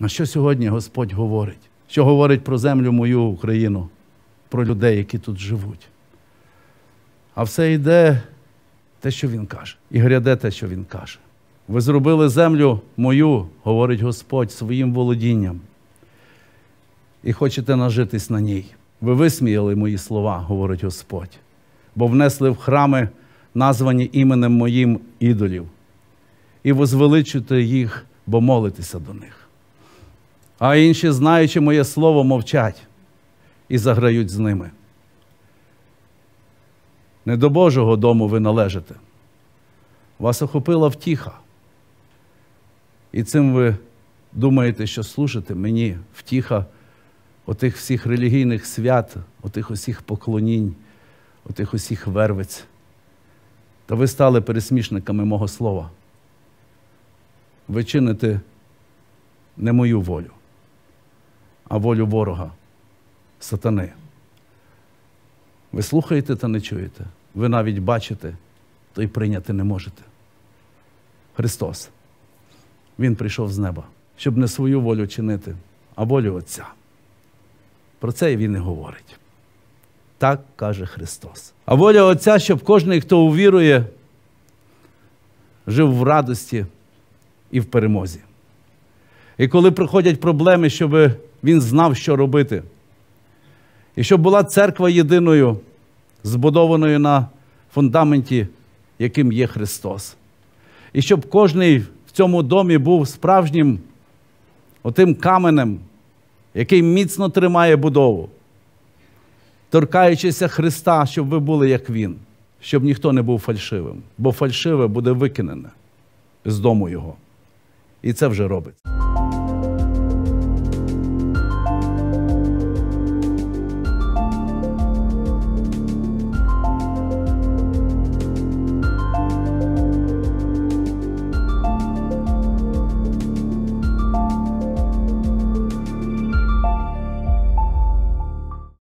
А що сьогодні Господь говорить? Що говорить про землю мою Україну, про людей, які тут живуть? А все йде те, що Він каже, і гряде те, що Він каже. Ви зробили землю мою, говорить Господь, своїм володінням, і хочете нажитись на ній. Ви висміяли мої слова, говорить Господь, бо внесли в храми, названі іменем моїм ідолів, і возвеличуєте їх, бо молитеся до них. А інші, знаючи моє слово, мовчать і заграють з ними. Не до Божого дому ви належите. Вас охопила втіха. І цим ви думаєте, що служите мені втіха отих всіх релігійних свят, отих усіх поклонінь, отих усіх вервиць. Та ви стали пересмішниками мого слова. Ви чините не мою волю, а волю ворога, сатани. Ви слухаєте та не чуєте. Ви навіть бачите, то й прийняти не можете. Христос. Він прийшов з неба, щоб не свою волю чинити, а волю Отця. Про це він і говорить. Так каже Христос. А воля Отця, щоб кожен, хто увірує, жив в радості і в перемозі. І коли приходять проблеми, щоб він знав, що робити. І щоб була церква єдиною, збудованою на фундаменті, яким є Христос. І щоб кожний в цьому домі був справжнім отим каменем, який міцно тримає будову, торкаючися Христа, щоб ви були як Він, щоб ніхто не був фальшивим, бо фальшиве буде викинене з дому Його. І це вже робиться.